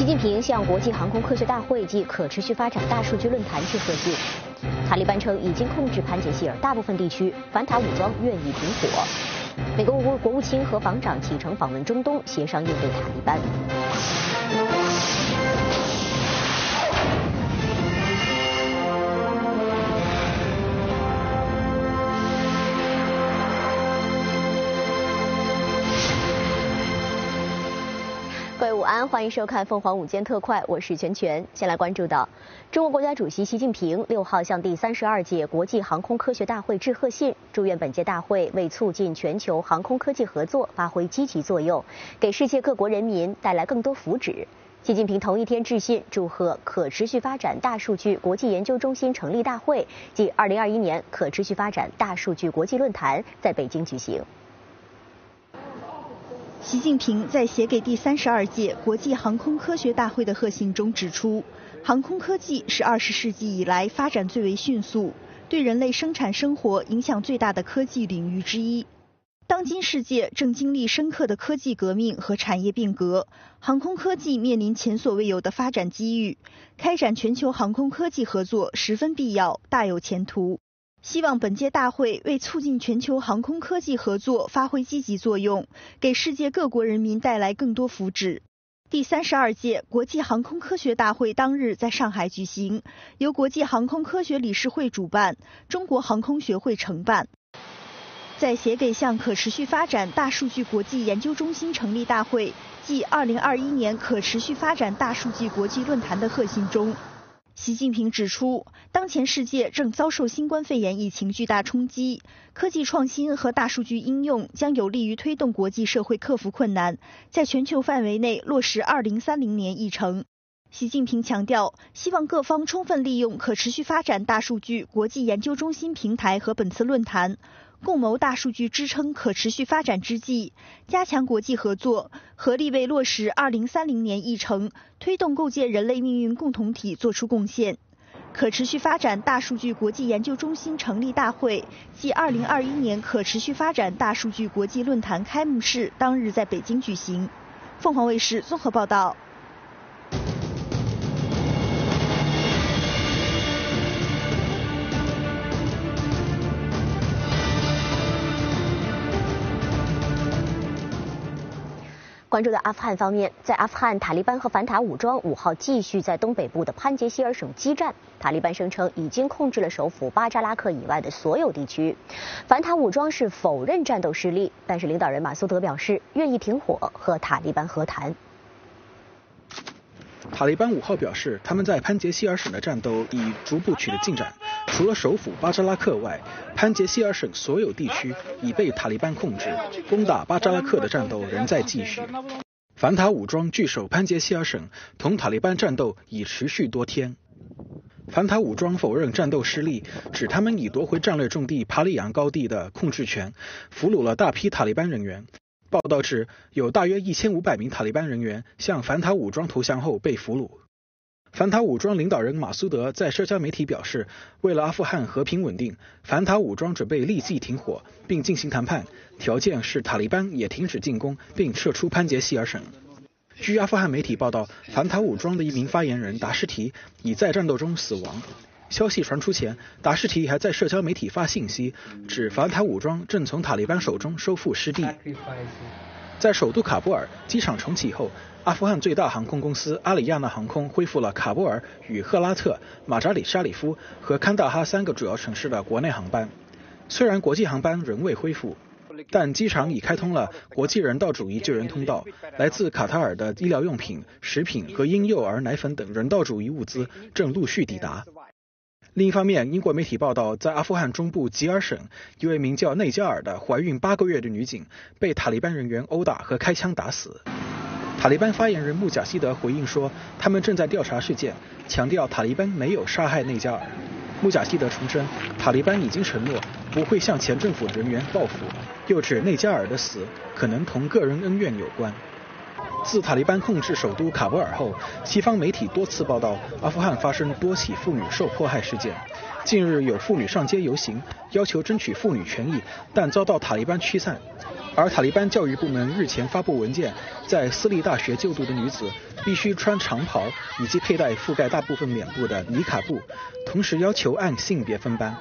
习近平向国际航空科学大会及可持续发展大数据论坛致贺信。塔利班称已经控制潘杰希尔大部分地区，反塔武装愿意停火。美国国国务卿和防长启程访问中东，协商应对塔利班。午安，欢迎收看凤凰午间特快，我是全全。先来关注到，中国国家主席习近平六号向第三十二届国际航空科学大会致贺信，祝愿本届大会为促进全球航空科技合作发挥积极作用，给世界各国人民带来更多福祉。习近平同一天致信，祝贺可持续发展大数据国际研究中心成立大会暨二零二一年可持续发展大数据国际论坛在北京举行。习近平在写给第三十二届国际航空科学大会的贺信中指出，航空科技是二十世纪以来发展最为迅速、对人类生产生活影响最大的科技领域之一。当今世界正经历深刻的科技革命和产业变革，航空科技面临前所未有的发展机遇，开展全球航空科技合作十分必要，大有前途。希望本届大会为促进全球航空科技合作发挥积极作用，给世界各国人民带来更多福祉。第三十二届国际航空科学大会当日在上海举行，由国际航空科学理事会主办，中国航空学会承办。在写给向可持续发展大数据国际研究中心成立大会暨二零二一年可持续发展大数据国际论坛的贺信中。习近平指出，当前世界正遭受新冠肺炎疫情巨大冲击，科技创新和大数据应用将有利于推动国际社会克服困难，在全球范围内落实2030年议程。习近平强调，希望各方充分利用可持续发展大数据国际研究中心平台和本次论坛。共谋大数据支撑可持续发展之际，加强国际合作，合力为落实2030年议程、推动构建人类命运共同体作出贡献。可持续发展大数据国际研究中心成立大会暨2021年可持续发展大数据国际论坛开幕式当日在北京举行。凤凰卫视综合报道。关注到阿富汗方面，在阿富汗，塔利班和反塔武装五号继续在东北部的潘杰希尔省激战。塔利班声称已经控制了首府巴扎拉克以外的所有地区。反塔武装是否认战斗失利，但是领导人马苏德表示愿意停火和塔利班和谈。塔利班五号表示，他们在潘杰希尔省的战斗已逐步取得进展。除了首府巴扎拉克外，潘杰希尔省所有地区已被塔利班控制。攻打巴扎拉克的战斗仍在继续。反塔武装据守潘杰希尔省，同塔利班战斗已持续多天。反塔武装否认战斗失利，指他们已夺回战略重地帕里扬高地的控制权，俘虏了大批塔利班人员。报道指，有大约一千五百名塔利班人员向反塔武装投降后被俘虏。反塔武装领导人马苏德在社交媒体表示，为了阿富汗和平稳定，反塔武装准备立即停火并进行谈判，条件是塔利班也停止进攻并撤出潘杰希尔省。据阿富汗媒体报道，反塔武装的一名发言人达什提已在战斗中死亡。消息传出前，达什提还在社交媒体发信息，指反塔武装正从塔利班手中收复失地。在首都卡布尔机场重启后，阿富汗最大航空公司阿里亚纳航空恢复了卡布尔与赫拉特、马扎里沙里夫和堪大哈三个主要城市的国内航班。虽然国际航班仍未恢复，但机场已开通了国际人道主义救援通道，来自卡塔尔的医疗用品、食品和婴幼儿奶粉等人道主义物资正陆续抵达。另一方面，英国媒体报道，在阿富汗中部吉尔省，一位名叫内加尔的怀孕八个月的女警被塔利班人员殴打和开枪打死。塔利班发言人穆贾希德回应说，他们正在调查事件，强调塔利班没有杀害内加尔。穆贾希德重申，塔利班已经承诺不会向前政府人员报复，又指内加尔的死可能同个人恩怨有关。自塔利班控制首都卡布尔后，西方媒体多次报道阿富汗发生多起妇女受迫害事件。近日有妇女上街游行，要求争取妇女权益，但遭到塔利班驱散。而塔利班教育部门日前发布文件，在私立大学就读的女子必须穿长袍以及佩戴覆盖大部分脸部的尼卡布，同时要求按性别分班。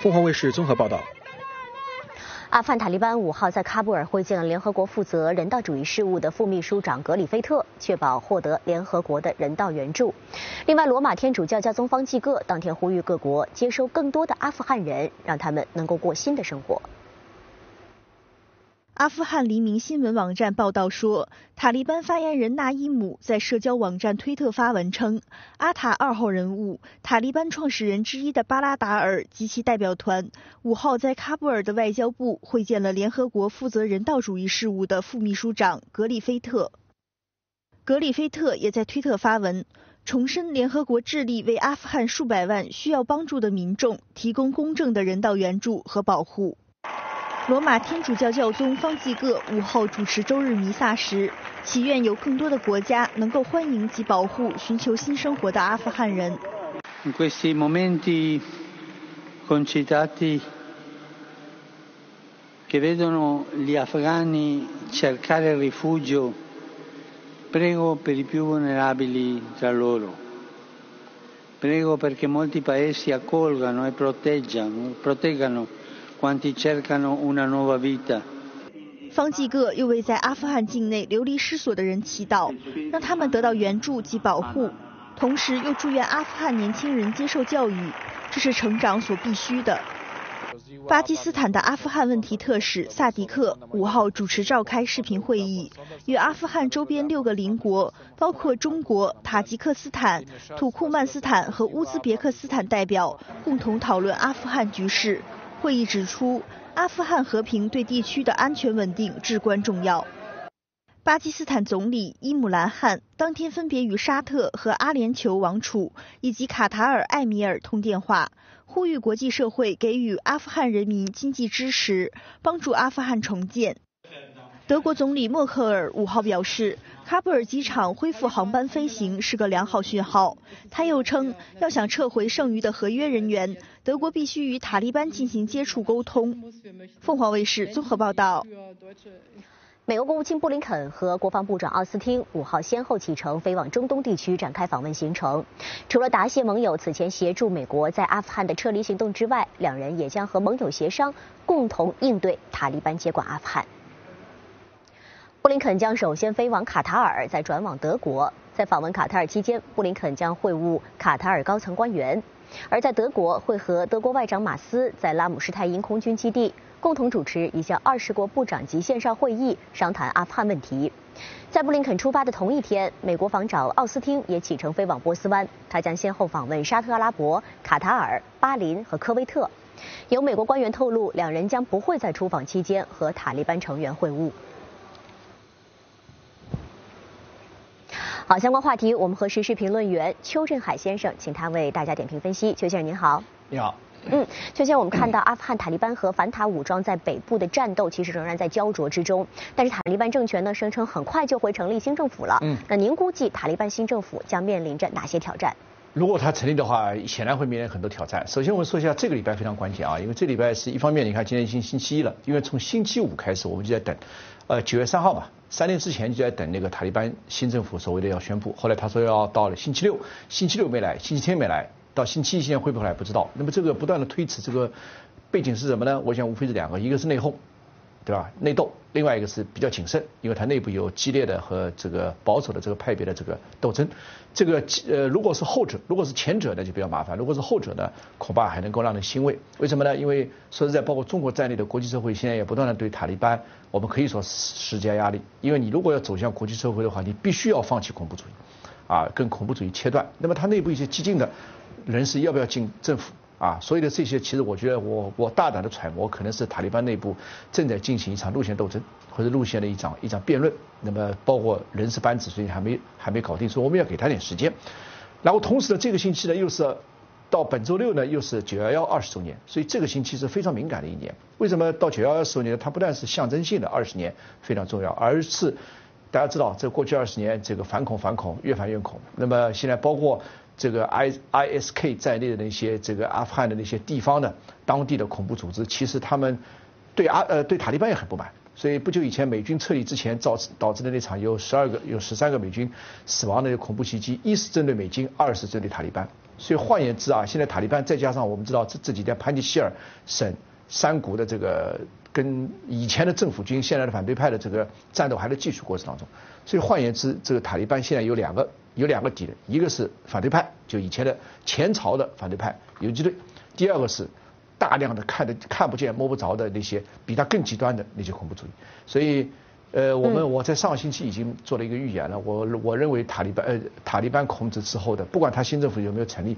凤凰卫视综合报道。阿富汗塔利班五号在喀布尔会见了联合国负责人道主义事务的副秘书长格里菲特，确保获得联合国的人道援助。另外，罗马天主教教宗方济各当天呼吁各国接收更多的阿富汗人，让他们能够过新的生活。阿富汗黎明新闻网站报道说，塔利班发言人纳伊姆在社交网站推特发文称，阿塔二号人物、塔利班创始人之一的巴拉达尔及其代表团五号在喀布尔的外交部会见了联合国负责人道主义事务的副秘书长格里菲特。格里菲特也在推特发文，重申联合国致力为阿富汗数百万需要帮助的民众提供公正的人道援助和保护。罗马天主教教宗方济各五号主持周日弥撒时，祈愿有更多的国家能够欢迎及保护寻求新生活的阿富汗人。In questi momenti concitati che vedono gli afghani cercare rifugio, prego per i più vulnerabili tra loro. Prego perché molti paesi accolgano e proteggano, proteggano 方济各又为在阿富汗境内流离失所的人祈祷，让他们得到援助及保护，同时又祝愿阿富汗年轻人接受教育，这是成长所必须的。巴基斯坦的阿富汗问题特使萨迪克五号主持召开视频会议，与阿富汗周边六个邻国，包括中国、塔吉克斯坦、土库曼斯坦和乌兹别克斯坦代表，共同讨论阿富汗局势。会议指出，阿富汗和平对地区的安全稳定至关重要。巴基斯坦总理伊姆兰汗当天分别与沙特和阿联酋王储以及卡塔尔艾米尔通电话，呼吁国际社会给予阿富汗人民经济支持，帮助阿富汗重建。德国总理默克尔五号表示，喀布尔机场恢复航班飞行是个良好讯号。他又称，要想撤回剩余的合约人员，德国必须与塔利班进行接触沟通。凤凰卫视综合报道。美国国务卿布林肯和国防部长奥斯汀五号先后启程飞往中东地区展开访问行程。除了答谢盟友此前协助美国在阿富汗的撤离行动之外，两人也将和盟友协商，共同应对塔利班接管阿富汗。布林肯将首先飞往卡塔尔，再转往德国。在访问卡塔尔期间，布林肯将会晤卡塔尔高层官员；而在德国，会和德国外长马斯在拉姆施泰因空军基地共同主持一项二十国部长级线上会议，商谈阿富汗问题。在布林肯出发的同一天，美国防长奥斯汀也启程飞往波斯湾，他将先后访问沙特阿拉伯、卡塔尔、巴林和科威特。有美国官员透露，两人将不会在出访期间和塔利班成员会晤。好，相关话题我们和时事评论员邱振海先生，请他为大家点评分析。邱先生您好，你好。嗯，邱先生，我们看到阿富汗塔利班和反塔武装在北部的战斗其实仍然在焦灼之中，但是塔利班政权呢声称很快就会成立新政府了。嗯，那您估计塔利班新政府将面临着哪些挑战？如果它成立的话，显然会面临很多挑战。首先，我们说一下这个礼拜非常关键啊，因为这礼拜是一方面，你看今天已经星期一了，因为从星期五开始我们就在等，呃，九月三号嘛。三天之前就在等那个塔利班新政府所谓的要宣布，后来他说要到了星期六，星期六没来，星期天没来，到星期一现在会不会来不知道。那么这个不断的推迟，这个背景是什么呢？我想无非是两个，一个是内讧。对吧？内斗，另外一个是比较谨慎，因为它内部有激烈的和这个保守的这个派别的这个斗争。这个呃，如果是后者，如果是前者，那就比较麻烦；如果是后者呢，恐怕还能够让人欣慰。为什么呢？因为说实在，包括中国在内的国际社会现在也不断的对塔利班，我们可以说施加压力。因为你如果要走向国际社会的话，你必须要放弃恐怖主义，啊，跟恐怖主义切断。那么它内部一些激进的人士要不要进政府？啊，所有的这些，其实我觉得，我我大胆的揣摩，可能是塔利班内部正在进行一场路线斗争，或者路线的一场一场辩论。那么，包括人事班子，所以还没还没搞定，所以我们要给他点时间。然后，同时呢，这个星期呢，又是到本周六呢，又是九幺幺二十周年，所以这个星期是非常敏感的一年。为什么到九幺幺十周年？它不但是象征性的二十年非常重要，而是大家知道，这过去二十年这个反恐反恐越反越恐。那么现在包括。这个 I I S K 在内的那些这个阿富汗的那些地方的当地的恐怖组织，其实他们对阿呃对塔利班也很不满，所以不久以前美军撤离之前造导致的那场有十二个有十三个美军死亡的恐怖袭击，一是针对美军，二是针对塔利班。所以换言之啊，现在塔利班再加上我们知道这这几天潘尼希尔省山谷的这个跟以前的政府军、现在的反对派的这个战斗还在继续过程当中。所以换言之，这个塔利班现在有两个有两个敌人，一个是反对派，就以前的前朝的反对派游击队；第二个是大量的看得看不见摸不着的那些比他更极端的那些恐怖主义。所以。呃，我们我在上个星期已经做了一个预言了。我我认为塔利班呃塔利班控制之后的，不管他新政府有没有成立，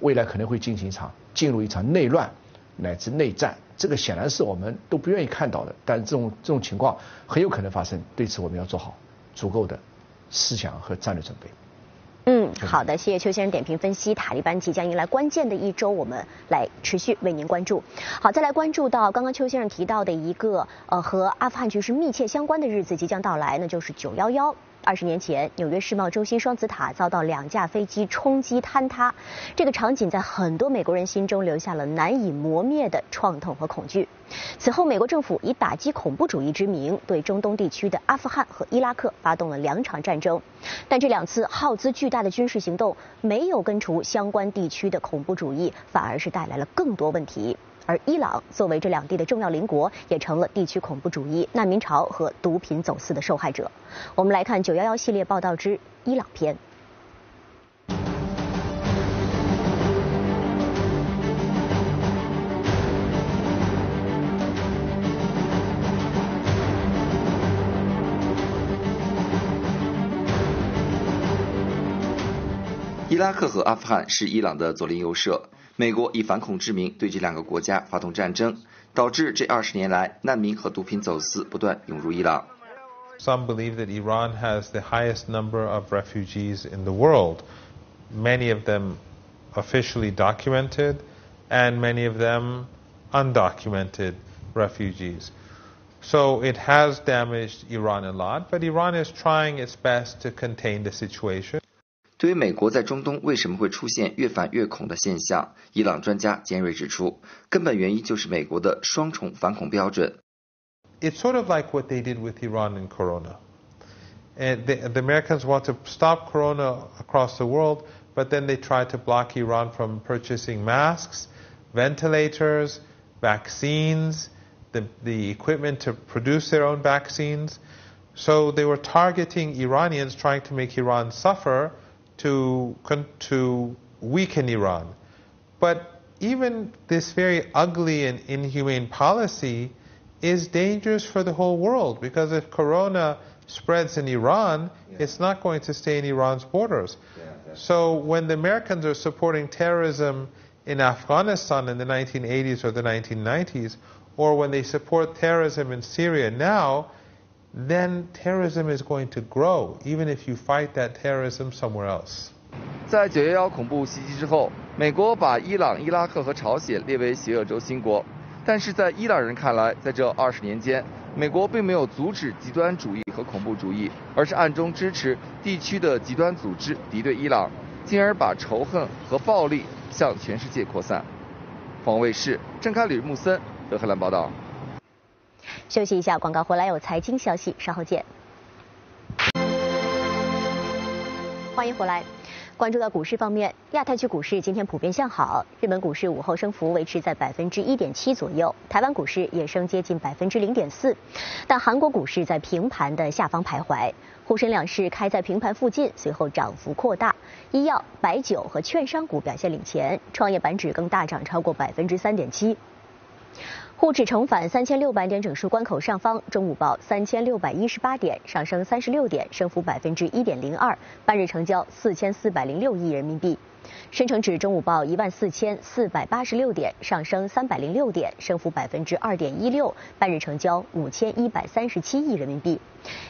未来可能会进行一场进入一场内乱乃至内战。这个显然是我们都不愿意看到的，但是这种这种情况很有可能发生。对此，我们要做好足够的思想和战略准备。好的，谢谢邱先生点评分析。塔利班即将迎来关键的一周，我们来持续为您关注。好，再来关注到刚刚邱先生提到的一个呃和阿富汗局势密切相关的日子即将到来，那就是九幺幺。二十年前，纽约世贸中心双子塔遭到两架飞机冲击坍塌，这个场景在很多美国人心中留下了难以磨灭的创痛和恐惧。此后，美国政府以打击恐怖主义之名，对中东地区的阿富汗和伊拉克发动了两场战争。但这两次耗资巨大的军事行动没有根除相关地区的恐怖主义，反而是带来了更多问题。而伊朗作为这两地的重要邻国，也成了地区恐怖主义、难民潮和毒品走私的受害者。我们来看九幺幺系列报道之伊朗篇。伊拉克和阿富汗是伊朗的左邻右舍。美国以反恐之名对这两个国家发动战争，导致这二十年来难民和毒品走私不断涌入伊朗。Some believe that Iran has the highest number of refugees in the world, many of them officially documented, and many of them undocumented refugees. So it has damaged Iran a lot, but Iran is trying its best to contain the situation. 对于美国在中东为什么会出现越反越恐的现象，伊朗专家尖锐指出，根本原因就是美国的双重反恐标准。It's sort of like what they did with Iran and Corona. And the, the Americans want to stop Corona across the world, but then they try to block Iran from purchasing masks, ventilators, vaccines, the, the equipment to produce their own vaccines. So they were targeting Iranians, trying to make Iran suffer to, to weaken Iran. But even this very ugly and inhumane policy is dangerous for the whole world because if corona spreads in Iran, yeah. it's not going to stay in Iran's borders. Yeah, so when the Americans are supporting terrorism in Afghanistan in the 1980s or the 1990s, or when they support terrorism in Syria now, then terrorism is going to grow, even if you fight that terrorism somewhere else. 在九幺幺恐怖袭击之后，美国把伊朗、伊拉克和朝鲜列为邪恶轴心国。但是在伊朗人看来，在这二十年间，美国并没有阻止极端主义和恐怖主义，而是暗中支持地区的极端组织敌对伊朗，进而把仇恨和暴力向全世界扩散。黄卫视郑开吕穆森德黑兰报道。休息一下，广告回来有财经消息，稍后见。欢迎回来，关注到股市方面，亚太区股市今天普遍向好，日本股市午后升幅维持在百分之一点七左右，台湾股市也升接近百分之零点四，但韩国股市在平盘的下方徘徊，沪深两市开在平盘附近，随后涨幅扩大，医药、白酒和券商股表现领前，创业板指更大涨超过百分之三点七。沪指重返三千六百点整数关口上方，中午报三千六百一十八点，上升三十六点，升幅百分之一点零二，半日成交四千四百零六亿人民币。深成指中午报一万四千四百八十六点，上升三百零六点，升幅百分之二点一六，半日成交五千一百三十七亿人民币。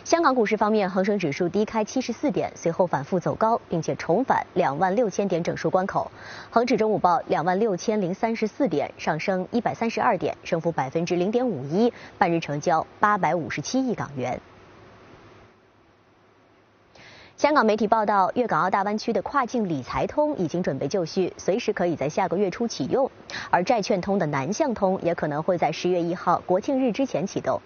香港股市方面，恒生指数低开七十四点，随后反复走高，并且重返两万六千点整数关口。恒指中午报两万六千零三十四点，上升一百三十二点，升幅百分之零点五一，半日成交八百五十七亿港元。香港媒体报道，粤港澳大湾区的跨境理财通已经准备就绪，随时可以在下个月初启用。而债券通的南向通也可能会在十月一号国庆日之前启动。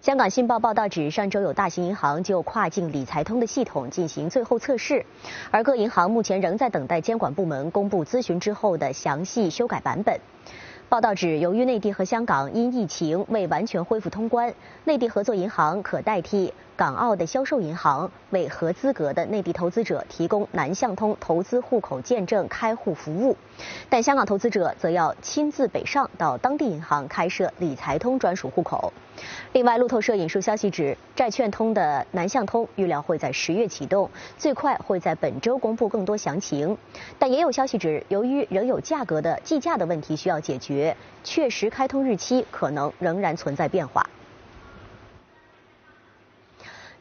香港新报报道指，上周有大型银行就跨境理财通的系统进行最后测试，而各银行目前仍在等待监管部门公布咨询之后的详细修改版本。报道指，由于内地和香港因疫情未完全恢复通关，内地合作银行可代替港澳的销售银行，为合资格的内地投资者提供南向通投资户口见证开户服务，但香港投资者则要亲自北上到当地银行开设理财通专属户口。另外，路透社引述消息指，债券通的南向通预料会在十月启动，最快会在本周公布更多详情。但也有消息指，由于仍有价格的计价的问题需要解决，确实开通日期可能仍然存在变化。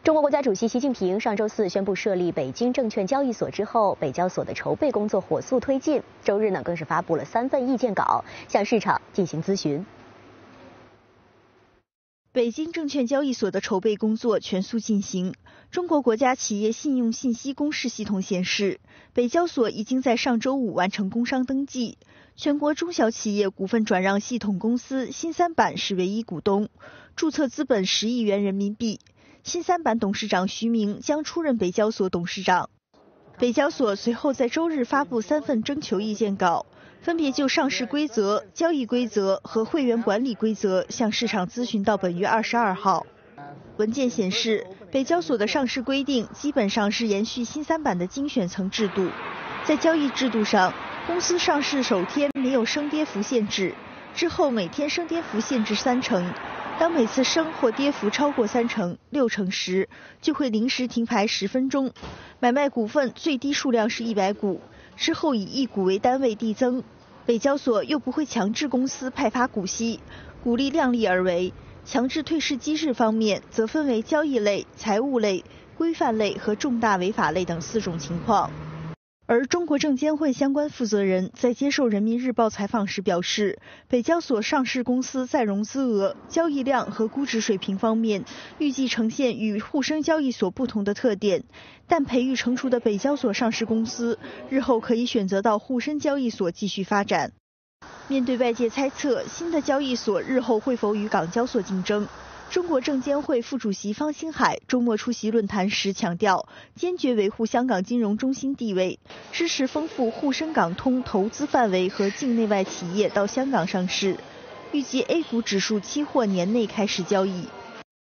中国国家主席习近平上周四宣布设立北京证券交易所之后，北交所的筹备工作火速推进。周日呢，更是发布了三份意见稿，向市场进行咨询。北京证券交易所的筹备工作全速进行。中国国家企业信用信息公示系统显示，北交所已经在上周五完成工商登记。全国中小企业股份转让系统公司新三板是唯一股东，注册资本十亿元人民币。新三板董事长徐明将出任北交所董事长。北交所随后在周日发布三份征求意见稿。分别就上市规则、交易规则和会员管理规则向市场咨询到本月二十二号。文件显示，北交所的上市规定基本上是延续新三板的精选层制度。在交易制度上，公司上市首天没有升跌幅限制，之后每天升跌幅限制三成。当每次升或跌幅超过三成、六成时，就会临时停牌十分钟。买卖股份最低数量是一百股。之后以一股为单位递增，北交所又不会强制公司派发股息，鼓励量力而为。强制退市机制方面，则分为交易类、财务类、规范类和重大违法类等四种情况。而中国证监会相关负责人在接受人民日报采访时表示，北交所上市公司在融资额、交易量和估值水平方面，预计呈现与沪深交易所不同的特点。但培育成熟的北交所上市公司，日后可以选择到沪深交易所继续发展。面对外界猜测，新的交易所日后会否与港交所竞争？中国证监会副主席方星海周末出席论坛时强调，坚决维护香港金融中心地位，支持丰富沪深港通投资范围和境内外企业到香港上市。预计 A 股指数期货年内开始交易。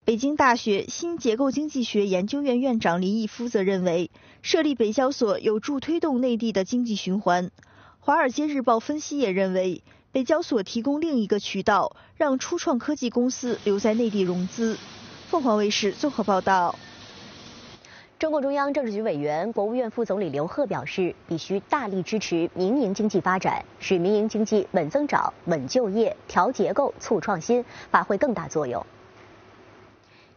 北京大学新结构经济学研究院院长林毅夫则认为，设立北交所有助推动内地的经济循环。华尔街日报分析也认为。北交所提供另一个渠道，让初创科技公司留在内地融资。凤凰卫视综合报道。中共中央政治局委员、国务院副总理刘鹤表示，必须大力支持民营经济发展，使民营经济稳增长、稳就业、调结构、促创新，发挥更大作用。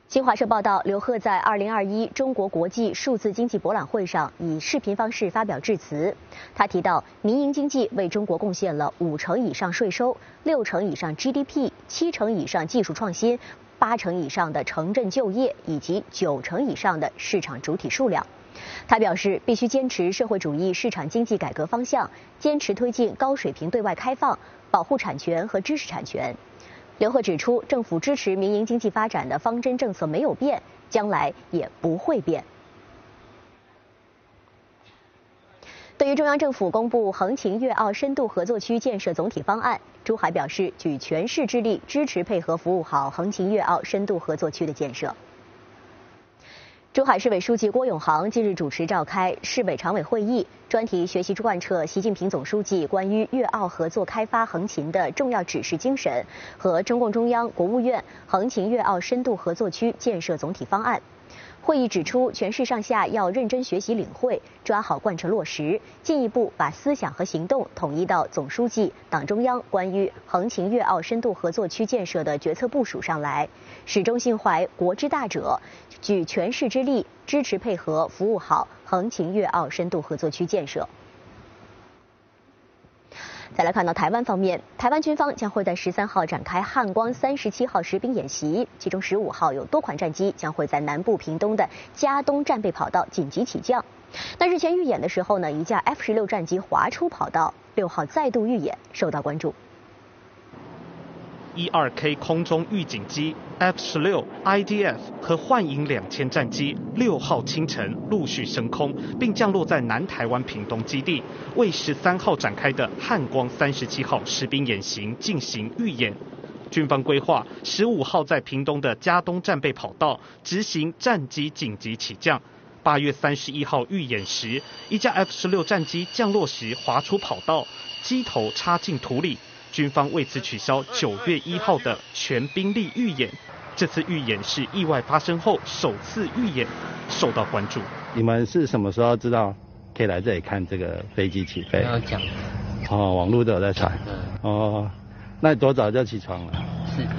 新华社报道，刘鹤在2021中国国际数字经济博览会上以视频方式发表致辞。他提到，民营经济为中国贡献了五成以上税收、六成以上 GDP、七成以上技术创新、八成以上的城镇就业以及九成以上的市场主体数量。他表示，必须坚持社会主义市场经济改革方向，坚持推进高水平对外开放，保护产权和知识产权。刘鹤指出，政府支持民营经济发展的方针政策没有变，将来也不会变。对于中央政府公布横琴粤澳深度合作区建设总体方案，珠海表示举全市之力支持配合服务好横琴粤澳深度合作区的建设。珠海市委书记郭永航近日主持召开市委常委会议，专题学习贯彻习近平总书记关于粤澳合作开发横琴的重要指示精神和中共中央、国务院横琴粤澳深度合作区建设总体方案。会议指出，全市上下要认真学习领会，抓好贯彻落实，进一步把思想和行动统一到总书记、党中央关于横琴粤澳深度合作区建设的决策部署上来，始终心怀国之大者，举全市之力支持配合服务好横琴粤澳深度合作区建设。再来看到台湾方面，台湾军方将会在十三号展开汉光三十七号实兵演习，其中十五号有多款战机将会在南部屏东的嘉东战备跑道紧急起降。那日前预演的时候呢，一架 F 十六战机滑出跑道，六号再度预演受到关注。B-112K 空中预警机、F-16、IDF 和幻影两千战机，六号清晨陆续升空，并降落在南台湾屏东基地，为十三号展开的汉光三十七号实兵演习进行预演。军方规划十五号在屏东的嘉东战备跑道执行战机紧急起降。八月三十一号预演时，一架 F 十六战机降落时滑出跑道，机头插进土里。军方为此取消九月一号的全兵力预演。这次预演是意外发生后首次预演，受到关注。你们是什么时候知道可以来这里看这个飞机起飞？有讲。哦，网络都有在传。哦，那你多早就起床了？四点。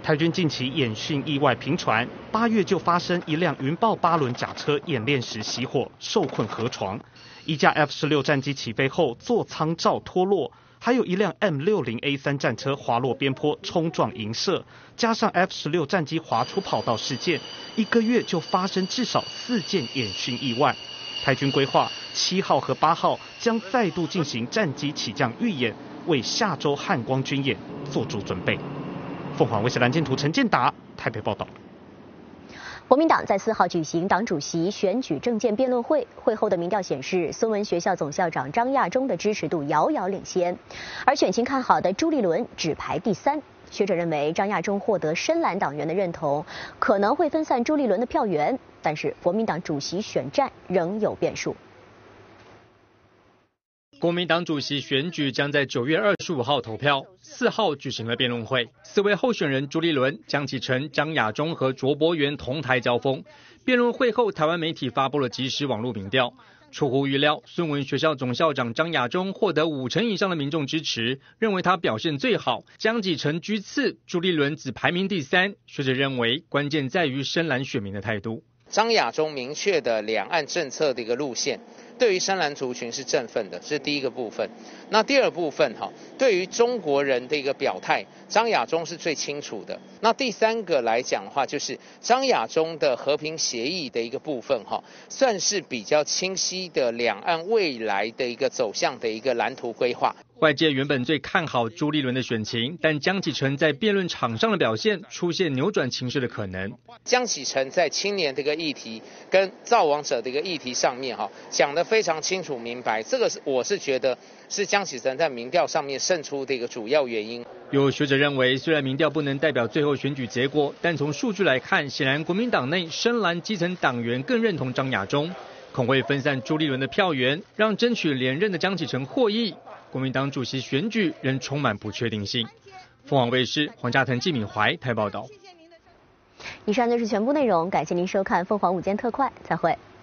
台军近期演训意外频传，八月就发生一辆云豹八轮甲车演练时熄火，受困河床；一架 F 十六战机起飞后座舱罩脱落，还有一辆 M 六零 A 三战车滑落边坡冲撞营舍，加上 F 十六战机滑出跑道事件，一个月就发生至少四件演训意外。台军规划七号和八号将再度进行战机起降预演，为下周汉光军演做足准备。凤凰卫视蓝箭图陈建达台北报道。国民党在四号举行党主席选举政见辩论会，会后的民调显示，孙文学校总校长张亚中的支持度遥遥领先，而选情看好的朱立伦只排第三。学者认为，张亚中获得深蓝党员的认同，可能会分散朱立伦的票源，但是国民党主席选战仍有变数。国民党主席选举将在九月二十五号投票，四号举行了辩论会，四位候选人朱立伦、江启臣、张亚中和卓博源同台交锋。辩论会后，台湾媒体发布了即时网络民调，出乎预料，孙文学校总校长张亚中获得五成以上的民众支持，认为他表现最好。江启臣居次，朱立伦只排名第三。学者认为，关键在于深蓝选民的态度。张亚中明确的两岸政策的一个路线。对于深蓝族群是振奋的，这是第一个部分。那第二部分哈，对于中国人的一个表态，张亚中是最清楚的。那第三个来讲的话，就是张亚中的和平协议的一个部分哈，算是比较清晰的两岸未来的一个走向的一个蓝图规划。外界原本最看好朱立伦的选情，但江启臣在辩论场上的表现出现扭转情势的可能。江启臣在青年这个议题跟造王者的一个议题上面哈，讲得非常清楚明白，这个是我是觉得是江启臣在民调上面胜出的一个主要原因。有学者认为，虽然民调不能代表最后选举结果，但从数据来看，显然国民党内深蓝基层党员更认同张亚中，恐会分散朱立伦的票源，让争取连任的江启臣获益。国民党主席选举仍充满不确定性。凤凰卫视黄家腾、季敏怀台报道。以上就是全部内容，感谢您收看凤凰午间特快，再会。